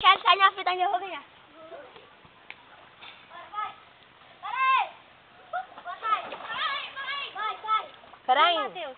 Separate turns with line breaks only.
Quero sair na frente, eu vou ganhar. Vai, vai. Peraí. Vai, vai. Vai, vai.
Peraí.
Vai, Matheus.